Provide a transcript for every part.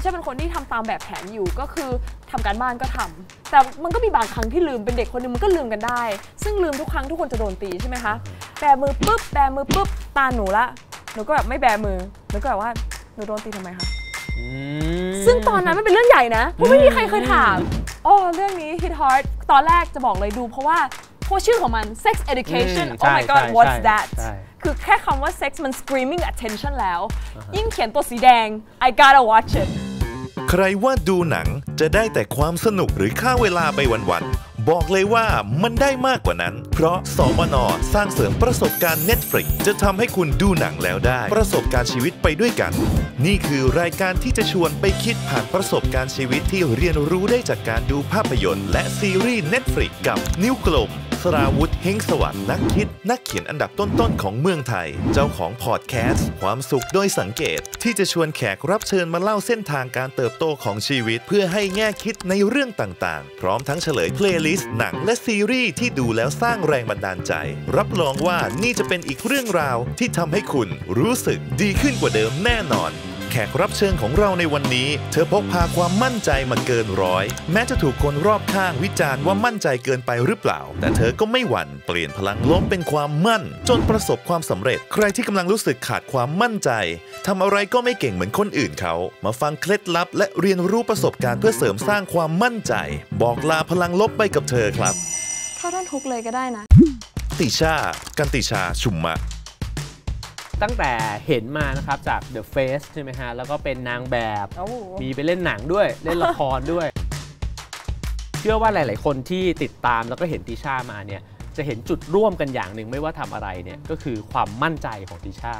ใช่เป็นคนที่ทำตามแบบแผนอยู่ก็คือทำการบ้านก็ทำแต่มันก็มีบางครั้งที่ลืมเป็นเด็กคนหนึงมันก็ลืมกันได้ ซึ่งลืมทุกครั้งทุกคนจะโดนตีใช่ไหมคะแบมือปุ๊บแบมือปุ๊บตาหนูละหนูก็แบบไม่แบมือหนูก็แบบว่าหนูโดนตีทำไมคะอืมซึ่งตอนนั้นมันเป็นเรื่องใหญ่นะเพราะไม่มีใครเคยถามอ๋อเรื่องนี้ hit hard ตอนแรกจะบอกเลยดูเพราะว่าเพราะชื่อของมัน sex education อืม oh my ใช่ god ใช่ what's ใช่ that ใช่คือแค่คำว่า sex มัน screaming attention แล้ว ยิ่งเขียนตัวสีแดง I gotta watch it ใครว่าดูหนังจะได้แต่ความสนุกหรือฆ่าเวลาไปวันๆ บอกเลยว่ามันได้มากกว่านั้น เพราะสมนสร้างเสริมประสบการณ์ Netflix จะทำให้คุณดูหนังแล้วได้ ประสบการณ์ชีวิตไปด้วยกัน นี่คือรายการที่จะชวนไปคิดผ่านประสบการณ์ชีวิตที่เรียนรู้ได้จากการดูภาพยนตร์ และซีรีส์ Netflix กับนิ้วกลม สราวุธเฮงสวัสด์นักคิด นักเขียนอันดับต้นๆของเมืองไทย เจ้าของพอดแคสต์ ความสุขโดยสังเกต ที่จะชวนแขกรับเชิญมาเล่าเส้นทางการเติบโตของชีวิต เพื่อให้แง่คิดในเรื่องต่างๆ พร้อมทั้งเฉลยเพลย์ลิสต์หนังและซีรีส์ที่ดูแล้วสร้างแรงบันดาลใจ รับรองว่านี่จะเป็นอีกเรื่องราวที่ทำให้คุณรู้สึกดีขึ้นกว่าเดิมแน่นอน แขกรับเชิญของเราในวันนี้ เธอพกพาความมั่นใจมาเกินร้อย แม้จะถูกคนรอบข้างวิจารณ์ว่ามั่นใจเกินไปหรือเปล่า แต่เธอก็ไม่หวั่นเปลี่ยนพลังลบเป็นความมั่น จนประสบความสำเร็จ ใครที่กำลังรู้สึกขาดความมั่นใจทำอะไรก็ไม่เก่งเหมือนคนอื่นเขา มาฟังเคล็ดลับ และเรียนรู้ประสบการณ์เพื่อเสริมสร้างความมั่นใจ บอกลาพลังลบไปกับเธอครับ เข้าท่อนทุกเลยก็ได้นะ ติชา กันติชาชุมมะ ตั้งแต่เห็นมานะครับจาก The Face ใช่ไหมฮะ แล้วก็เป็นนางแบบ โอ้โห มีไปเล่นหนังด้วย เล่นละครด้วย เชื่อว่าหลาย ๆ คนที่ติดตามแล้วก็เห็นติช่ามาเนี่ย จะเห็นจุดร่วมกันอย่างหนึ่งไม่ว่าทำอะไรเนี่ย ก็คือความมั่นใจของติช่า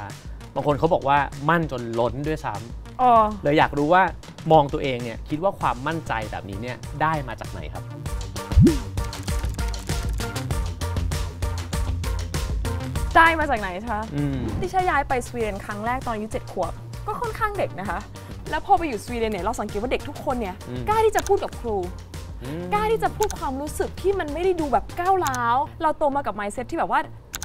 บางคนเขาบอกว่ามั่นจนล้นด้วยซ้ำอ๋อ เลยอยากรู้ว่ามองตัวเองเนี่ยคิดว่าความมั่นใจแบบนี้เนี่ยได้มาจากไหนครับ ได้มาจากไหนคะอืมดิฉันย้ายไปสวีเดนครั้งแรกตอนอายุ7ขวบ ก็ค่อนข้างเด็กนะคะ แล้วพอไปอยู่สวีเดนเนี่ยเราสังเกตว่าเด็กทุกคนเนี่ยอืมกล้าที่จะพูดกับครูอืมกล้าที่จะพูดความรู้สึกที่มันไม่ได้ดูแบบก้าวร้าว เราโตมากับ mindset ที่แบบว่า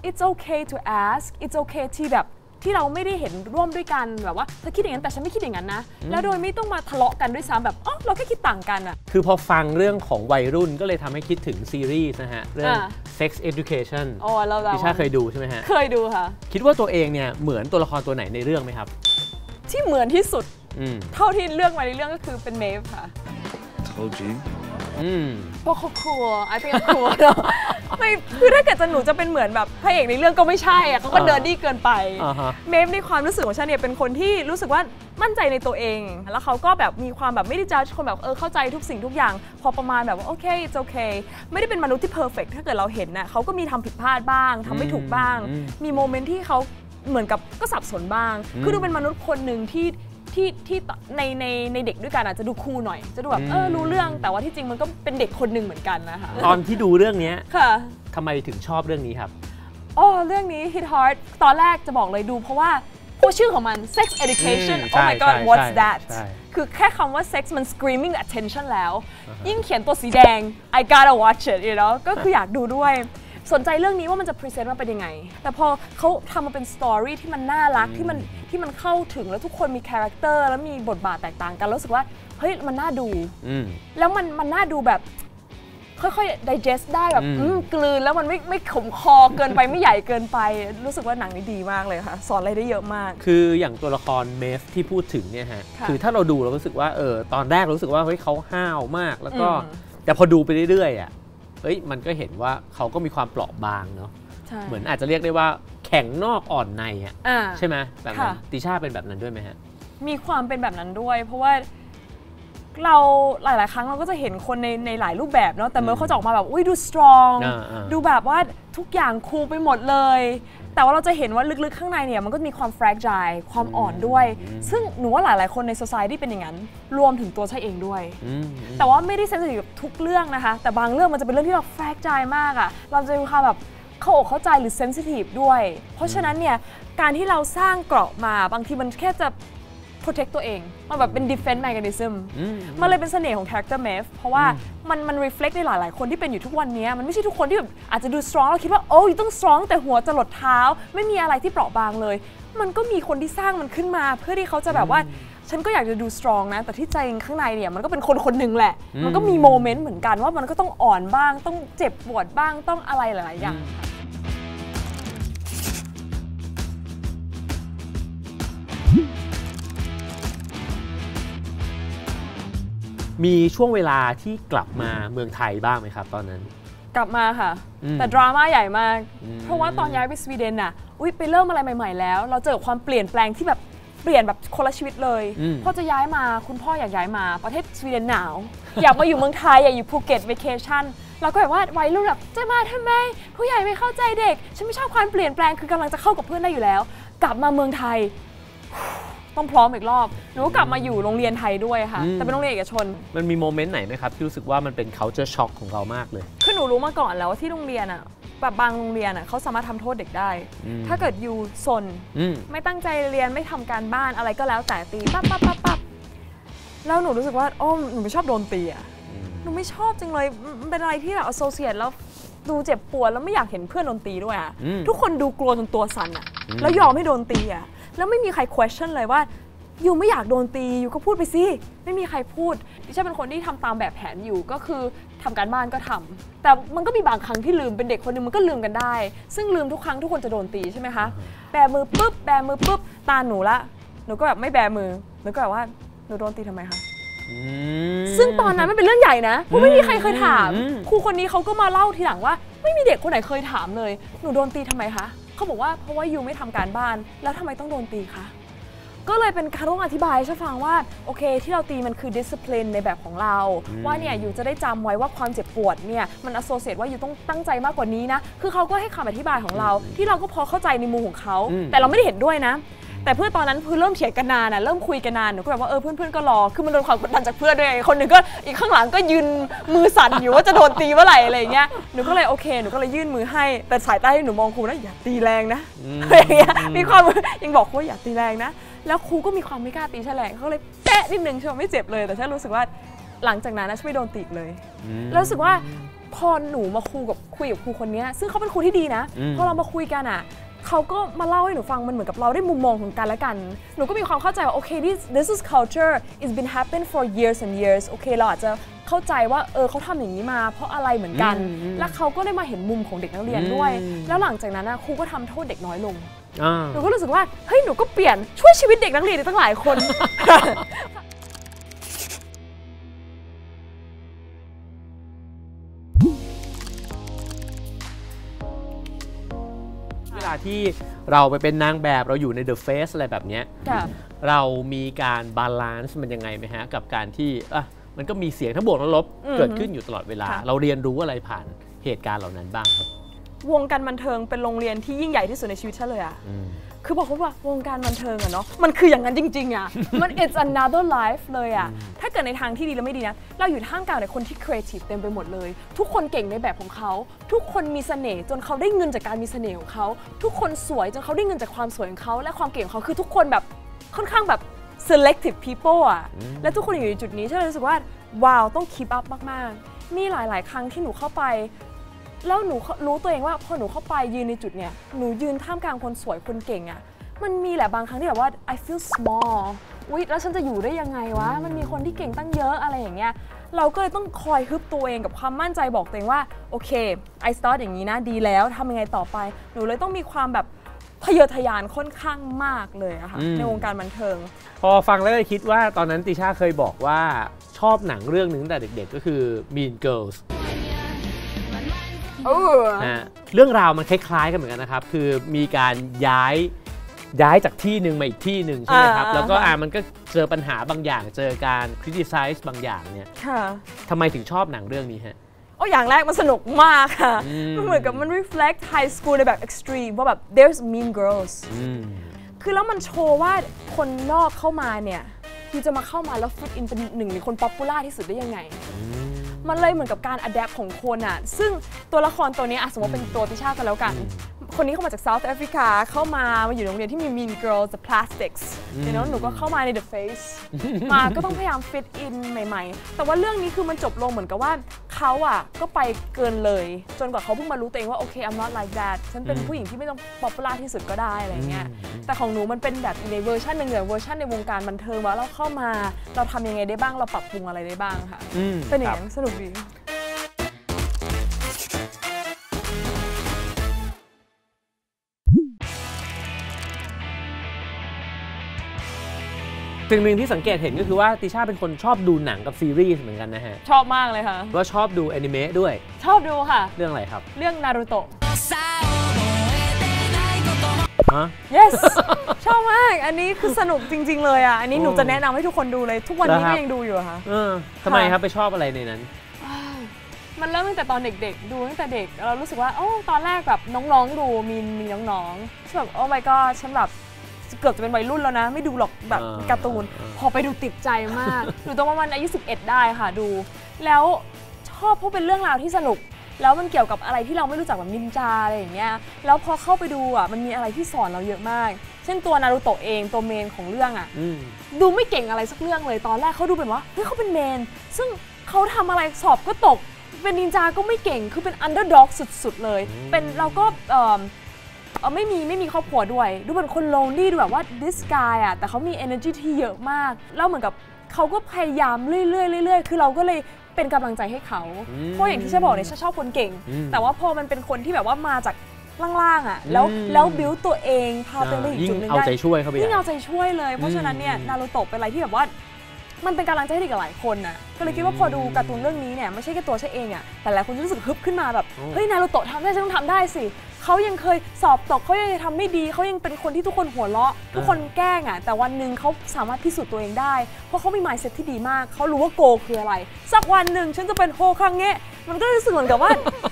it's okay to ask it's okay ที่แบบ ที่เราไม่ได้เห็นร่วมด้วยกันแบบว่าเธอคิดอย่างนั้นแต่ฉันไม่คิดอย่างนั้นนะ แล้วโดยไม่ต้องมาทะเลาะกันด้วยซ้ำแบบอ๋อเราแค่คิดต่างกันอะ คือพอฟังเรื่องของวัยรุ่นก็เลยทำให้คิดถึงซีรีส์นะฮะ เรื่อง อ่า Sex Education อ๋อเราเราดิชาเคยดูใช่ไหมฮะ เคยดูค่ะ คิดว่าตัวเองเนี่ยเหมือนตัวละครตัวไหนในเรื่องไหมครับ ที่เหมือนที่สุดอืม เท่าที่เลือกมาในเรื่องก็คือเป็นเมฟค่ะ Told you. อืม เพราะเขาครัว I think เขาครัวเนอะ ไม่คือถ้าเกิดจะหนูจะเป็นเหมือนแบบพระเอกในเรื่องก็ไม่ใช่อะเขาก็อ่าเดินดีเกินไป อ่าฮะ เมฟในความรู้สึกของฉันเนี่ยเป็นคนที่รู้สึกว่ามั่นใจในตัวเอง แล้วเขาก็แบบมีความแบบไม่ได้จ้าคนแบบเออเข้าใจทุกสิ่งทุกอย่าง พอประมาณแบบว่าโอเค it's okay ไม่ได้เป็นมนุษย์ที่ perfect ถ้าเกิดเราเห็นน่ะเขาก็มีทำผิดพลาดบ้างทำไม่ถูกบ้าง อืม มีโมเมนต์ที่เขาเหมือนกับก็สับสนบ้าง คือดูเป็นมนุษย์คนหนึ่งที่ ที่ที่ในในในเด็กด้วยกันอาจจะดูคูลหน่อย จะดูแบบเออรู้เรื่องแต่ว่าที่จริงมันก็เป็นเด็กคนหนึ่งเหมือนกันนะคะตอนที่ดูเรื่องเนี้ยค่ะทำไมถึงชอบเรื่องนี้ครับอ๋อเรื่องนี้ hit hard ตอนแรกจะบอกเลยดูเพราะว่าเพราะชื่อของมัน sex education อืม oh my ใช่ god ใช่ what's ใช่ that ใช่คือแค่คำว่า sex มัน screaming attention แล้ว ยิ่งเขียนตัวสีแดง I gotta watch it you know ก็คืออยากดูด้วย สนใจเรื่องนี้ว่ามันจะ present มาเป็นยังไง แต่พอเขาทำมาเป็น story ที่มันน่ารักที่มันที่มันเข้าถึงแล้วทุกคนมี character แล้วมีบทบาทแตกต่างกันแล้วรู้สึกว่าเฮ้ยมันน่าดูอืมแล้วมันมันน่าดูแบบค่อยๆ digest ได้แบบอืมอืมกลืนแล้วมันไม่ไม่ขมคอเกินไปไม่ใหญ่เกินไป รู้สึกว่าหนังนี้ดีมากเลยค่ะ สอนอะไรได้เยอะมาก คืออย่างตัวละครเมฟที่พูดถึงเนี่ยฮะค่ะคือถ้าเราดูเรารู้สึกว่าเออตอนแรกเรารู้สึกว่าเฮ้ยเขาห้าวมากแล้วก็อืมแต่พอดูไปเรื่อยๆอะ เฮ้ยมันก็เห็นว่าเขาก็มีความเปราะบางเนาะใช่เหมือนอาจจะเรียกได้ว่าแข็งนอกอ่อนในอะอ่าใช่ไหมแบบนั้นค่ะติช่าเป็นแบบนั้นด้วยไหมฮะมีความเป็นแบบนั้นด้วย เพราะว่า เราหลาย ๆ ครั้งเราก็จะเห็นคนในในหลายรูปแบบเนาะแต่เมื่อเขาจะออกมาแบบอุ้ยดูสตรองอ่าอ่าดูแบบว่าทุกอย่างคูลไปหมดเลย แต่ว่าเราจะเห็นว่าลึก ๆ ข้างในเนี่ยมันก็มีความแฟรกจายความอ่อนด้วย ซึ่งหนูว่าหลาย ๆ คนใน society เป็นอย่างนั้น รวมถึงตัวใช่เองด้วยอืม แต่ว่าไม่ได้เซนซิทีฟกับทุกเรื่องนะคะ แต่บางเรื่องมันจะเป็นเรื่องที่เราแฟกใจมากอะ่ะ เราจะมีความแบบเข้าอกเข้าใจหรือเซนซิทีฟด้วย เพราะฉะนั้นเนี่ย การที่เราสร้างเกราะมาบางทีมันแค่จะ protect ตัวเอง มันแบบเป็น defense mechanism อืมมันเลยเป็นเสน่ห์ของ character m a v เพราะว่ามันมัน reflect ในหลาย ๆ คนที่เป็นอยู่ทุกวันนี้ มันไม่ใช่ทุกคนที่แบบอาจจะดู strong แล้วคิดว่า โอ้ยต้อง strong แต่หัวจะหลดเท้า ไม่มีอะไรที่เปราะบางเลย มันก็มีคนที่สร้างมันขึ้นมา เพื่อที่เขาจะแบบว่า ฉันก็อยากจะดูสตรองนะ แต่ที่ใจข้างในเนี่ยมันก็เป็นคนคนหนึ่งแหละอืมมันก็มีโมเมนต์เหมือนกันว่ามันก็ต้องอ่อนบ้าง ต้องเจ็บปวดบ้าง ต้องอะไรหลาย ๆ อย่าง มีช่วงเวลาที่กลับมาเมืองไทยบ้างไหมครับตอนนั้น กลับมาค่ะ อืมแต่ดราม่าใหญ่มาก อืม เพราะว่าตอนย้ายไปสวีเดนน่ะอุ้ยไปเริ่มอะไรใหม่ๆแล้ว เราเจอความเปลี่ยนแปลงที่แบบเปลี่ยนแบบคนละชีวิตเลยอืมพอจะย้ายมาคุณพ่ออยากย้ายมาประเทศสวีเดนหนาว อยากมาอยู่เมืองไทยอยากอยู่ภูเก็ต v ว c a t ชั่นเราก็แบบว่าวัยรุ่นแบบจะมาทำไม ผู้ใหญ่ไม่เข้าใจเด็ก ฉันไม่ชอบความเปลี่ยนแปลงคือกำลังจะเข้ากับเพื่อนได้อยู่แล้ว กลับมาเมืองไทย ต้องพร้อมอีกรอบหนูก็กลับมาอยู่โรงเรียนไทยด้วยค่ะอืมแต่เป็นโรงเรียนเอกชน มันมีโมเมนต์ไหนไหมครับที่รู้สึกว่ามันเป็น culture shock ของเรามากเลย คือหนูรู้มาก่อนแล้วว่าที่โรงเรียนอะแบบบางโรงเรียนอะเขาสามารถทำโทษเด็กได้อืมถ้าเกิดอยู่ซนอืมไม่ตั้งใจเรียนไม่ทำการบ้านอะไรก็แล้วแต่ตีปั๊บปั๊บปั๊บปั๊บแล้วหนูรู้สึกว่าโอ้หนูไม่ชอบโดนตีอะหนูไม่ชอบจังเลยมันเป็นอะไรที่แบบ associate แล้วดูเจ็บปวดแล้วไม่อยากเห็นเพื่อนโดนตีด้วยอะอืมทุกคนดูกลัวจนตัวสั่นอะอืมแล้วยอมให้โดนตีอะ แล้วไม่มีใคร question เลยว่าอยู่ไม่อยากโดนตีอยู่ก็พูดไปสิไม่มีใครพูดดิฉันเป็นคนที่ทำตามแบบแผนอยู่ก็คือทำการบ้านก็ทำแต่มันก็มีบางครั้งที่ลืมเป็นเด็กคนหนึงมันก็ลืมกันได้ ซึ่งลืมทุกครั้งทุกคนจะโดนตีใช่ไหมคะแบมือปุ๊บแบมือปุ๊บตาหนูละหนูก็แบบไม่แบมือหนูก็แบบว่าหนูโดนตีทำไมคะอืมซึ่งตอนนั้นมันเป็นเรื่องใหญ่นะเพราะไม่มีใครเคยถามอืมครูคนนี้เขาก็มาเล่าทีหลังว่า ไม่มีเด็กคนไหนเคยถามเลย หนูโดนตีทำไมคะ เขาบอกว่าเพราะว่ายูไม่ทำการบ้าน แล้วทำไมต้องโดนตีคะก็เลยเป็นการต้องอธิบายให้ฉันฟังว่าโอเค ที่เราตีมันคือ discipline ในแบบของเรา ว่าเนี่ยอยู่จะได้จำไว้ว่าความเจ็บปวดเนี่ยมัน associate ว่าอยู่ต้องตั้งใจมากกว่านี้นะ คือเขาก็ให้คำอธิบายของเรา ที่เราก็พอเข้าใจในมุมของเขาอืมแต่เราไม่ได้เห็นด้วยนะ แต่เพื่อนตอนนั้นคือเริ่มเถียงกันนานอะเริ่มคุยกันนานหนูก็แบบว่าเออเพื่อนๆก็รอคือมันโดนความกดดันจากเพื่อนด้วยคนหนึ่งก็อีกข้างหลังก็ยืนมือสั่นอยู่ว่าจะโดนตีเมื่อไหร่อะไรอย่างเงี้ยหนูก็เลยโอเคหนูก็เลยยื่นมือให้แต่สายตาที่หนูมองครูนะอย่าตีแรงนะอืมอะไรอย่างเงี้ยมีความยังบอกครูว่าอย่าตีแรงนะ แล้วครูก็มีความไม่กล้าตีฉันแรงเขาเลยแปะนิดนึงใช่ไหมไม่เจ็บเลย แต่ฉันรู้สึกว่าหลังจากนั้นนะฉันไม่โดนตีอีกเลยอืมแล้วรู้สึกว่าพอหนูมาคุยกับคุยกับครูคนเนี้ยซึ่งเขาเป็นครูที่ดีนะอืมพอเรามาคุยกันอะ เขาก็มาเล่าให้หนูฟังมันเหมือนกับเราได้มุมมองของกันและกัน หนูก็มีความเข้าใจว่าโอเค this this is culture it's been happen for years and years โอเคเราอาจจะเข้าใจว่าเออเขาทำอย่างนี้มา เพราะอะไรเหมือนกันอืมอืมและเขาก็ได้มาเห็นมุมของเด็กนักเรียนด้วยอืมแล้วหลังจากนั้นนะครูก็ทำโทษเด็กน้อยลงอ่าหนูก็รู้สึกว่าเฮ้ยหนูก็เปลี่ยนช่วยชีวิตเด็กนักเรียนได้ตั้งหลายคน ที่เราไปเป็นนางแบบเราอยู่ใน The Face อะไรแบบเนี้ยค่ะเรามีการ balance มันยังไงไหมฮะ กับการที่อะมันก็มีเสียงทั้งบวกและลบอืมเกิดขึ้นอยู่ตลอดเวลาค่ะเราเรียนรู้อะไรผ่านเหตุการณ์เหล่านั้นบ้างครับ วงการบันเทิงเป็นโรงเรียนที่ยิ่งใหญ่ที่สุดในชีวิตฉันเลยอะอืมคือบอกเขาว่าวงการบันเทิงอะเนาะมันคืออย่างนั้นจริง ๆอะมัน it's another life เลยอะถ้าเกิดในทางที่ดีและไม่ดีนะ เราอยู่ท่ามกลางแต่คนที่ creative เต็มไปหมดเลย ทุกคนเก่งในแบบของเขา ทุกคนมีเสน่ห์จนเขาได้เงินจากการมีเสน่ห์ของเขา ทุกคนสวยจนเขาได้เงินจากความสวยของเขา และความเก่งของเขาคือทุกคนแบบค่อนข้างแบบ selective people อะและทุกคนอยู่ในจุดนี้ฉันเลยรู้สึกว่าว้าวต้อง keep up มากๆมีหลาย ๆ ครั้งที่หนูเข้าไป แล้วหนูรู้ตัวเองว่าพอหนูเข้าไปยืนในจุดเนี้ยหนูยืนท่ามกลางคนสวยคนเก่งอะ่ะมันมีแหละบางครั้งที่แบบว่า I feel small อุ๊ยแล้วฉันจะอยู่ได้ยังไงวะ มันมีคนที่เก่งตั้งเยอะอะไรอย่างเงี้ย เราก็เลยต้องคอยฮึบตัวเองกับความมั่นใจบอกตัวเองว่า โอเค I start อย่างนี้นะดีแล้วทำยังไงต่อไป หนูเลยต้องมีความแบบทะเยอทะยานค่อนข้างมากเลยอะค่ะอืมในวงการบันเทิง พอฟังแล้วเลยคิดว่าตอนนั้นติชาเคยบอกว่าชอบหนังเรื่องหนึ่งตั้งแต่เด็กๆ ก็คือ Mean Girls เออนะฮะเรื่องราวมันคล้ายๆกันเหมือนกันนะครับ คือมีการย้ายย้ายจากที่หนึ่งมาอีกที่หนึ่งใช่ไหมครับอ่าแล้วก็อ่ามันก็เจอปัญหาบางอย่าง เจอการ criticize บางอย่างเนี่ยค่ะทำไมถึงชอบหนังเรื่องนี้ฮะโอ้อย่างแรกมันสนุกมากค่ะอืมมันเหมือนกับมัน reflect high school ในแบบ extreme ว่าแบบ there's mean girls อืมคือแล้วมันโชว์ว่าคนนอกเข้ามาเนี่ยที่จะมาเข้ามาแล้ว fit in เป็นหนึ่งในคน popular ที่สุดได้ยังไง มันเลยเหมือนกับการ adapt ของคนอะซึ่งตัวละครตัวนี้อะสมมติเป็นตัวติชากันแล้วกัน คนนี้เข้ามาจาก South Africa เข้ามามาอยู่ในโรงเรียนที่มี Mean Girls The Plastics เดี๋ยวหนูก็เข้ามาใน The Face มาก็ต้องพยายาม fit in ใหม่ ๆ แต่ว่าเรื่องนี้คือมันจบลงเหมือนกับว่าเขาอะก็ไปเกินเลย จนกว่าเขาเพิ่งมารู้ตัวเองว่าโอเค I'm not like that ฉันเป็นอืมผู้หญิงที่ไม่ต้อง popular ที่สุดก็ได้อะไรเงี้ยอืมแต่ของหนูมันเป็นแบบในเวอร์ชันหนึ่งอย่างเวอร์ชันในวงการบันเทิงว่าเราเข้ามา เราทำยังไงได้บ้างเราปรับปรุงอะไรได้บ้างค่ะอืมเป็นอย่าคงรับนั้นสนุกดี สิ่งหนึ่งที่สังเกตเห็นก็คือว่าติช่าเป็นคนชอบดูหนังกับซีรีส์เหมือนกันนะฮะ ชอบมากเลยค่ะว่าชอบดูแอนิเมะด้วย ชอบดูค่ะ เรื่องอะไรครับ เรื่องนารูโตะฮะ yes ชอบมาก อันนี้คือสนุกจริง ๆ เลยอะ อันนี้หนูโอ้จะแนะนำให้ทุกคนดูเลย ทุกวันนี้เหรอครับก็ยังดูอยู่อะค่ะเออทำไมครับไปชอบอะไรในนั้นมันเริ่มตั้งแต่ตอนเด็กๆ ดูตั้งแต่เด็กเรารู้สึกว่าโอ้ตอนแรกแบบน้องๆ ดูมีมีน้องๆฉันแบบโอ้ my god ฉันแบบ เกือบจะเป็นวัยรุ่นแล้วนะ ไม่ดูหรอกแบบอ่าการ์ตูนอ่าพอไปดูติดใจมากอยู่ตรงประมาณอายุ 11 ได้ค่ะดู แล้วชอบเพราะเป็นเรื่องราวที่สนุก แล้วมันเกี่ยวกับอะไรที่เราไม่รู้จักแบบนินจาอะไรอย่างเงี้ยแล้วพอเข้าไปดูอะมันมีอะไรที่สอนเราเยอะมาก เช่นตัวนารูโตะเองตัวเมนของเรื่องอะอืมดูไม่เก่งอะไรสักเรื่องเลยตอนแรกเขาดูเป็นว่าเฮ้ยเขาเป็นเมน ซึ่งเขาทำอะไรสอบก็ตกเป็นนินจาก็ไม่เก่งคือเป็น underdog สุด ๆ เลยอืมเป็นเราก็ เอ่อเอ่อไม่มีไม่มีครอบครัวด้วย ดูเป็นคน lonely ดูแบบว่า this guy อะแต่เขามี energy ที่เยอะมาก แล้วเหมือนกับเขาก็พยายามเรื่อยๆเรื่อยๆ คือเราก็เลยเป็นกำลังใจให้เขาอืมเพราะอย่างที่ฉันบอกเนี่ยฉันชอบคนเก่งอืมแต่ว่าพอมันเป็นคนที่แบบว่ามาจากล่างๆอะแล้วอืมแล้วบิวตัวเองพาตัวเองไปอีกยิ่งจุดหนึ่งเอาได้ใจช่วยเข้าไปยิ่งใหญ่เอาใจช่วยเลย เพราะฉะนั้นเนี่ยอืมนารูโตะเป็นอะไรที่แบบว่ามันเป็นกำลังใจให้เด็กกับหลายคนน่ะก็เลยคิดว่าพอดูการ์ตูนเรื่องนี้เนี่ยไม่ใช่แค่ตัวฉันเองอะแต่หลายคนจะรู้สึกฮึบขึ้นมาแบบโอ้เฮ้ยนารูโตะทำได้ฉันต้องทำได้สิ เขายังเคยสอบตกเขายังทำไม่ดีเขายังเป็นคนที่ทุกคนหัวเราะ ทุกคนแกล้งอะแต่วันหนึ่งเขาสามารถพิสูจน์ตัวเองได้ เพราะเขามี mindset ที่ดีมาก เขารู้ว่าโกคืออะไร สักวันหนึ่งฉันจะเป็นโฮคังเงะมันก็รู้สึกเหมือนกับว่า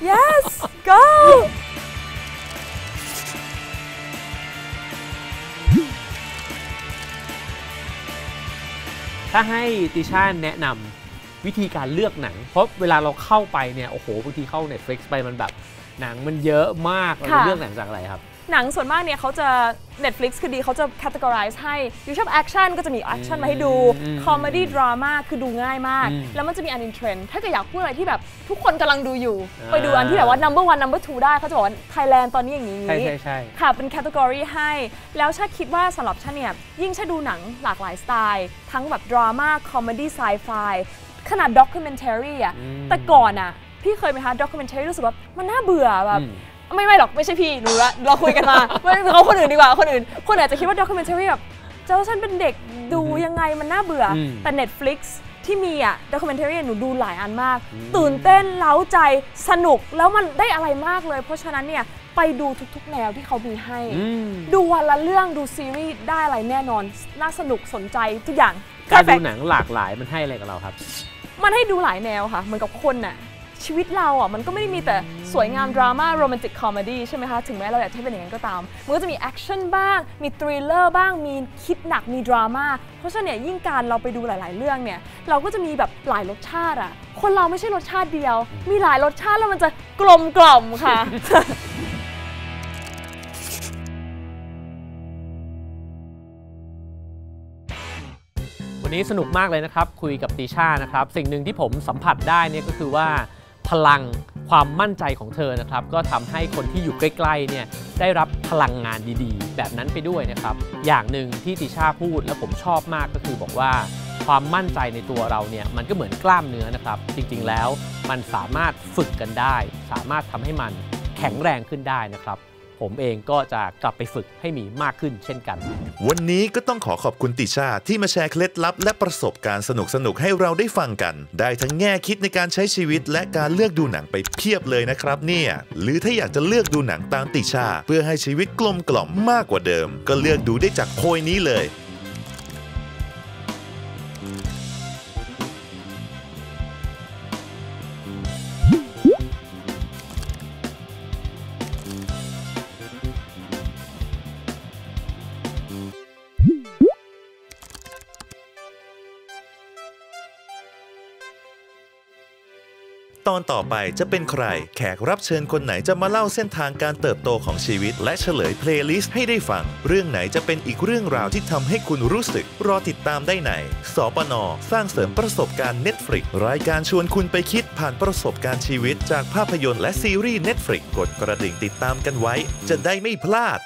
yes go ถ้าให้ติช่าแนะนำวิธีการเลือกหนัง เพราะเวลาเราเข้าไปเนี่ย โอ้โหบางทีเข้า Netflix ไปมันแบบ หนังมันเยอะมากเราจะค่ะเลือกหนังจากอะไรครับ หนังส่วนมากเนี่ยเขาจะ Netflix คือดีเขาจะ categorize ให้อยู่ชอบแอคชั่นก็จะมีแอคชั่นมาให้ดูอืม comedy ดราม่าคือดูง่ายมากอืมแล้วมันจะมีอันอินเทรนด์ถ้าเกิดอยากพูดอะไรที่แบบทุกคนกำลังดูอยู่อ่าไปดูอันที่แบบว่า number one number two ได้เขาจะบอกว่า Thailand ตอนนี้อย่างนี้ ใช่ใช่ใช่ค่ะเป็น category ให้ แล้วชาคิดว่าสำหรับชาเนี่ยยิ่งชาดูหนังหลากหลายสไตล์ ทั้งแบบดราม่า comedy ไซไฟขนาดด็อกิเมน a รีอะอืมแต่ก่อนอะ พี่เคยไหมคะด็อกิเมน a รีรู้สึกว่ามันน่าเบื่อแบบอืมไม่ไม่หรอกไม่ใช่พี่หนูละเราคุยกันมาไม่เขาคนอื่นดีกว่าคนอื่น คนอาจจะคิดว่าด็อกิเมน a รีแบบเจ้าฉันเป็นเด็กดูยังไงมันน่าเบื่ออืมแต่ Netflix ที่มีอะด็อกิเมน a รีหนูดูหลายอันมากอืมตื่นเต้นเร้าใจสนุกแล้วมันได้อะไรมากเลย เพราะฉะนั้นเนี่ย ไปดูทุกๆแนวที่เขามีให้อืมดูวันละเรื่องดูซีรีส์ได้อะไรแน่นอน น่าสนุกสนใจทุกอย่าง การดู Perfect หนังหลากหลายมันให้อะไรกับเราครับ มันให้ดูหลายแนวค่ะ เหมือนกับคนน่ะ ชีวิตเราอะมันก็ไม่ได้มีแต่สวยงามดราม่า romantic comedy ใช่ไหมคะ ถึงแม้เราอยากให้เป็นอย่างนั้นก็ตาม มันก็จะมีแอคชั่นบ้าง มี thriller บ้าง มีคิดหนัก มีดราม่า เพราะฉะนั้นเนี่ยยิ่งการเราไปดูหลาย ๆ เรื่องเนี่ย เราก็จะมีแบบหลายรสชาติอะ คนเราไม่ใช่รสชาติเดียว มีหลายรสชาติแล้วมันจะกลมกล่อมค่ะวันนี้สนุกมากเลยนะครับ คุยกับติช่านะครับ สิ่งหนึ่งที่ผมสัมผัสได้เนี่ยก็คือว่า พลังความมั่นใจของเธอนะครับ ก็ทำให้คนที่อยู่ใกล้ๆเนี่ยได้รับพลังงานดีๆ แบบนั้นไปด้วยนะครับ อย่างหนึ่งที่ติช่าพูดและผมชอบมากก็คือบอกว่าความมั่นใจในตัวเราเนี่ยมันก็เหมือนกล้ามเนื้อนะครับ จริงๆแล้วมันสามารถฝึกกันได้ สามารถทำให้มันแข็งแรงขึ้นได้นะครับ ผมเองก็จะกลับไปฝึกให้มีมากขึ้นเช่นกัน วันนี้ก็ต้องขอขอบคุณติชาที่มาแชร์เคล็ดลับ และประสบการณ์สนุกๆให้เราได้ฟังกัน ได้ทั้งแง่คิดในการใช้ชีวิต และการเลือกดูหนังไปเพียบเลยนะครับ เนี่ย หรือถ้าอยากจะเลือกดูหนังตามติชา เพื่อให้ชีวิตกลมกล่อมมากกว่าเดิม ก็เลือกดูได้จากโพยนี้เลย อนต่อไปจะเป็นใคร แขกรับเชิญคนไหนจะมาเล่าเส้นทางการเติบโตของชีวิต และเฉลยเพลย์ลิสต์ให้ได้ฟัง เรื่องไหนจะเป็นอีกเรื่องราวที่ทำให้คุณรู้สึก รอติดตามได้ในสปน สร้างเสริมประสบการณ์ Netflix รายการชวนคุณไปคิดผ่านประสบการณ์ชีวิต จากภาพยนตร์และซีรีส์ Netflix กดกระดิ่งติดตามกันไว้ จะได้ไม่พลาด